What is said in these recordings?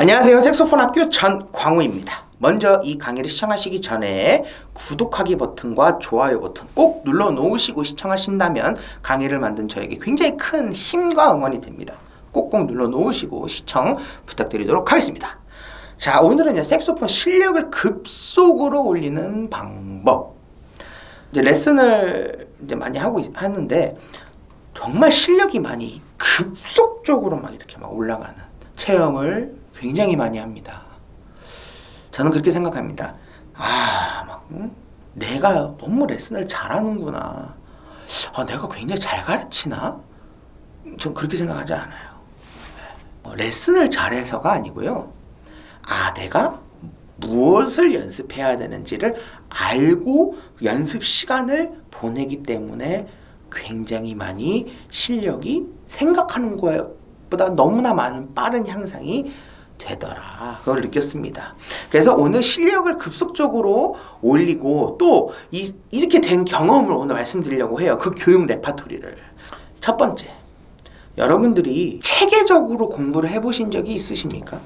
안녕하세요. 색소폰 학교 전광우입니다. 먼저 이 강의를 시청하시기 전에 구독하기 버튼과 좋아요 버튼 꼭 눌러 놓으시고 시청하신다면 강의를 만든 저에게 굉장히 큰 힘과 응원이 됩니다. 꼭꼭 눌러 놓으시고 시청 부탁드리도록 하겠습니다. 자, 오늘은요, 색소폰 실력을 급속으로 올리는 방법. 이제 레슨을 이제 많이 하고 있- 하는데 정말 실력이 많이 급속적으로 막 이렇게 막 올라가는 체험을 굉장히 많이 합니다. 저는 그렇게 생각합니다. 아, 막, 응? 내가 너무 레슨을 잘하는구나. 아, 내가 굉장히 잘 가르치나? 전 그렇게 생각하지 않아요. 어, 레슨을 잘해서가 아니고요. 아, 내가 무엇을 연습해야 되는지를 알고 연습 시간을 보내기 때문에 굉장히 많이 실력이 생각하는 것 보다 너무나 많은 빠른 향상이 되더라. 그걸 느꼈습니다. 그래서 오늘 실력을 급속적으로 올리고 또 이, 이렇게 된 경험을 오늘 말씀드리려고 해요. 그 교육 레파토리를. 첫 번째. 여러분들이 체계적으로 공부를 해보신 적이 있으십니까?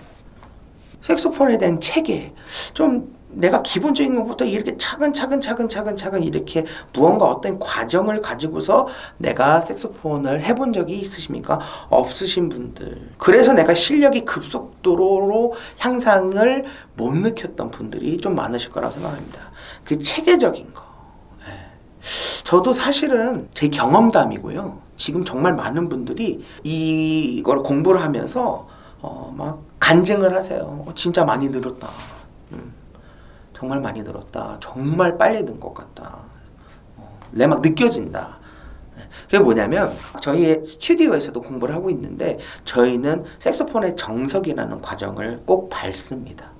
색소폰에 대한 체계. 좀 내가 기본적인 것부터 이렇게 차근차근 차근차근 차근 이렇게 무언가 어떤 과정을 가지고서 내가 색소폰을 해본 적이 있으십니까? 없으신 분들. 그래서 내가 실력이 급속도로 향상을 못 느꼈던 분들이 좀 많으실 거라고 생각합니다. 그 체계적인 거. 예. 저도 사실은 제 경험담이고요. 지금 정말 많은 분들이 이걸 공부를 하면서 어, 막 간증을 하세요. 어, 진짜 많이 늘었다. 음, 정말 많이 늘었다. 정말 빨리 는 것 같다. 어, 내막 느껴진다. 네. 그게 뭐냐면 저희 스튜디오에서도 공부를 하고 있는데 저희는 색소폰의 정석이라는 과정을 꼭 밟습니다.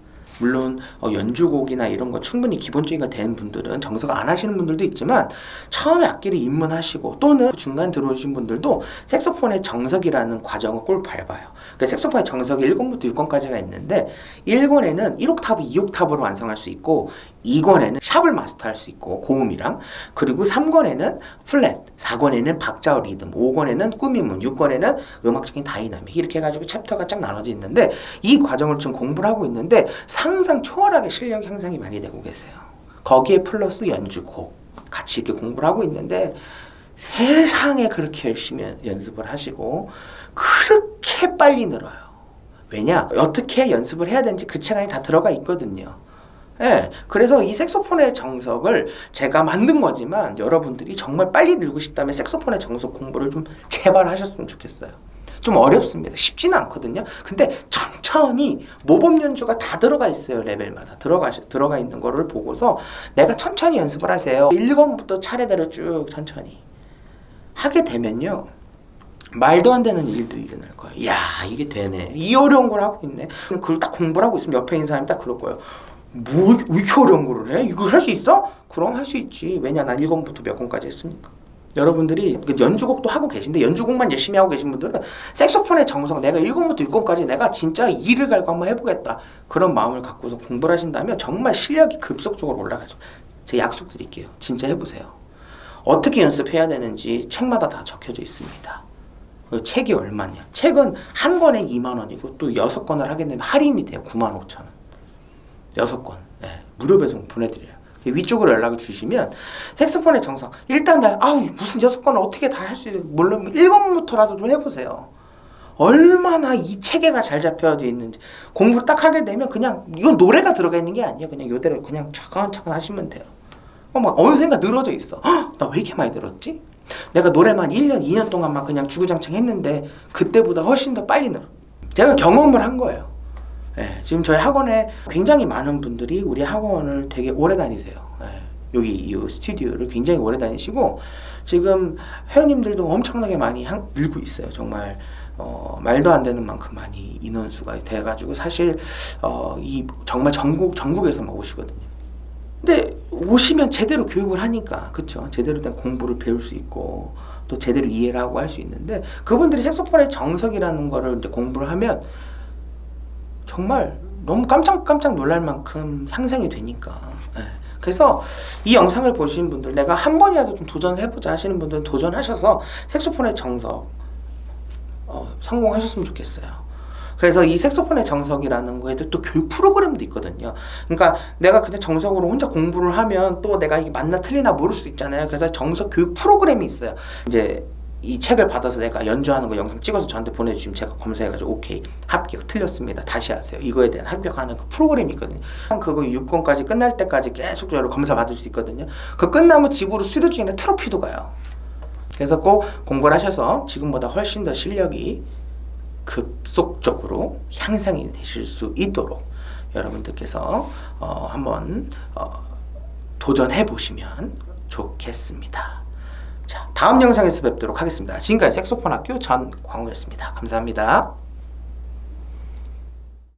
물론 어, 연주곡이나 이런 거 충분히 거된 분들은 정석 안 하시는 분들도 있지만 처음에 악기를 입문하시고 또는 중간 들어오신 분들도 색소폰의 정석이라는 과정을 꼭 밟아요. 그 색소폰의 정석이 1권부터 6권까지가 있는데 1권에는 1옥타브, 2옥타브로 완성할 수 있고 2권에는 샵을 마스터할 수 있고 고음이랑 그리고 3권에는 플랫, 4권에는 박자와 리듬, 5권에는 꾸밈음, 6권에는 음악적인 다이나믹 이렇게 해가지고 챕터가 쫙 나눠져 있는데 이 과정을 지금 공부를 하고 있는데 상상 초월하게 실력 향상이 많이 되고 계세요. 거기에 플러스 연주곡 같이 이렇게 공부를 하고 있는데 세상에 그렇게 열심히 연습을 하시고 그렇게 빨리 늘어요. 왜냐? 어떻게 연습을 해야 되는지 그 책 안에 다 들어가 있거든요. 예, 그래서 이 색소폰의 정석을 제가 만든 거지만 여러분들이 정말 빨리 늘고 싶다면 색소폰의 정석 공부를 좀 제발 하셨으면 좋겠어요. 좀 어렵습니다. 쉽지는 않거든요. 근데 천천히 모범 연주가 다 들어가 있어요. 레벨마다 들어가 들어가 있는 거를 보고서 내가 천천히 연습을 하세요. 1권부터 차례대로 쭉 천천히 하게 되면요. 말도 안 되는 일도 일어날 거예요. 야 이게 되네. 이 어려운 걸 하고 있네. 그걸 딱 공부를 하고 있으면 옆에 있는 사람이 딱 그럴 거예요. 뭐 왜 이렇게 어려운 거를 해? 이걸 할 수 있어? 그럼 할 수 있지. 왜냐 난 1권부터 몇 권까지 했으니까. 여러분들이 그 연주곡도 하고 계신데 연주곡만 열심히 하고 계신 분들은 색소폰의 정성 내가 1권부터 6권까지 내가 진짜 일을 갈고 한번 해보겠다. 그런 마음을 갖고서 공부를 하신다면 정말 실력이 급속적으로 올라가죠 제 약속 드릴게요. 진짜 해보세요. 어떻게 연습해야 되는지 책마다 다 적혀져 있습니다. 그 책이 얼마냐? 책은 한 권에 2만 원이고 또 여섯 권을 하게 되면 할인이 돼요. 9만 5천 원. 여섯 권. 네, 무료 배송 보내드려요 위쪽으로 연락을 주시면 색소폰의 정석. 일단 나 아우 무슨 여섯 권을 어떻게 다 할 수 있는 물론 1권부터라도 좀 해보세요. 얼마나 이 체계가 잘 잡혀져 있는지. 공부를 딱 하게 되면 그냥 이건 노래가 들어가 있는 게 아니에요. 그냥 이대로 그냥 차근차근 하시면 돼요. 어, 막 어느샌가 늘어져 있어. 나 왜 이렇게 많이 늘었지? 내가 노래만 1년 2년 동안만 그냥 주구장창 했는데 그때보다 훨씬 더 빨리 늘어. 제가 경험을 한 거예요 예, 지금 저희 학원에 굉장히 많은 분들이 우리 학원을 되게 오래 다니세요. 예, 여기 이 스튜디오를 굉장히 오래 다니시고 지금 회원님들도 엄청나게 많이 한, 늘고 있어요. 정말 어, 말도 안 되는 만큼 많이 인원수가 돼가지고 사실 어, 이 정말 전국 전국에서만 오시거든요. 근데 오시면 제대로 교육을 하니까 그쵸 제대로 된 공부를 배울 수 있고 또 제대로 이해를 하고 할 수 있는데 그분들이 색소폰의 정석이라는 거를 이제 공부를 하면 정말 너무 깜짝깜짝 놀랄 만큼 향상이 되니까. 예. 그래서 이 영상을 보시는 분들, 내가 한 번이라도 좀 도전을 해보자 하시는 분들은 도전하셔서 색소폰의 정석 어, 성공하셨으면 좋겠어요. 그래서 이 색소폰의 정석이라는 거에도 또 교육 프로그램도 있거든요. 그러니까 내가 그냥 정석으로 혼자 공부를 하면 또 내가 이게 맞나 틀리나 모를 수 있잖아요. 그래서 정석 교육 프로그램이 있어요. 이제 이 책을 받아서 내가 연주하는 거 영상 찍어서 저한테 보내주시면 제가 검사해가지고 오케이. 합격. 틀렸습니다. 다시 하세요. 이거에 대한 합격하는 그 프로그램이 있거든요. 그거 6권까지 끝날 때까지 계속 저를 검사 받을 수 있거든요. 그 끝나면 집으로 수료 중에 트로피도 가요. 그래서 꼭 공부를 하셔서 지금보다 훨씬 더 실력이 급속적으로 향상이 되실 수 있도록 여러분들께서 어, 한번 어, 도전해 보시면 좋겠습니다. 자, 다음 영상에서 뵙도록 하겠습니다. 지금까지 색소폰 학교 전광우였습니다. 감사합니다.